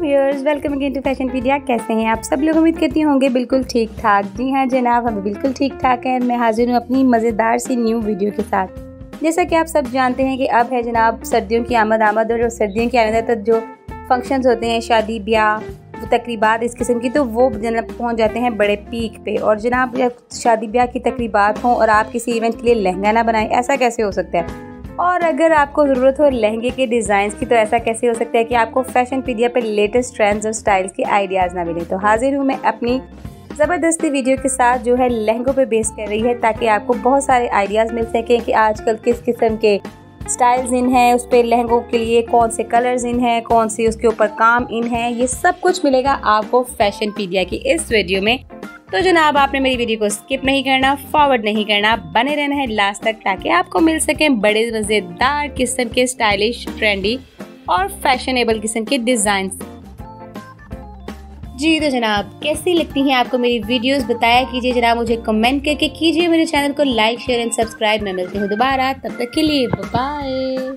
Viewers welcome again to Fashionpedia कैसे हैं आप? सब लोग उम्मीद करती होंगे बिल्कुल ठीक ठाक। जी हाँ जनाब, हम बिल्कुल ठीक ठाक है। मैं हाजिर हूँ अपनी मज़ेदार सी न्यू वीडियो के साथ। जैसा कि आप सब जानते हैं कि अब है जनाब सर्दियों की आमद आमद और सर्दियों की आमद तक जो फ़ंक्शंस होते हैं, शादी, ब्याह तकरीबा इस किस्म की तो वो जनाब पहुँच जाते हैं बड़े पीक पे। और जनाब शादी ब्याह की तकरीबात हों और आप किसी इवेंट के लिए लहंगा ना बनाएँ, ऐसा कैसे हो सकता है? और अगर आपको ज़रूरत हो लहंगे के डिज़ाइन की तो ऐसा कैसे हो सकता है कि आपको फ़ैशन पीडिया पर लेटेस्ट ट्रेंड्स और स्टाइल्स के आइडियाज़ ना मिले? तो हाजिर हूँ मैं अपनी ज़बरदस्ती वीडियो के साथ जो है लहंगों पे बेस कर रही है, ताकि आपको बहुत सारे आइडियाज़ मिल सकें कि आजकल किस किस्म के स्टाइल्स इन हैं, उस पर लहंगों के लिए कौन से कलर्स इन हैं, कौन से उसके ऊपर काम इन है, ये सब कुछ मिलेगा आपको फ़ैशन पीडिया की इस वीडियो में। तो जनाब, आपने मेरी वीडियो को स्किप नहीं करना फॉरवर्ड नहीं करना, बने रहना है लास्ट तक ताकि आपको मिल सके बड़े मज़ेदार किस्म के स्टाइलिश ट्रेंडी और फैशनेबल किस्म के डिज़ाइन जी तो जनाब, कैसी लगती हैं आपको मेरी वीडियोस बताया कीजिए जनाब, मुझे कमेंट करके कीजिए, मेरे चैनल को लाइक शेयर एंड सब्सक्राइब मैं मिलती हूँ दोबारा, तब तक के लिए बाय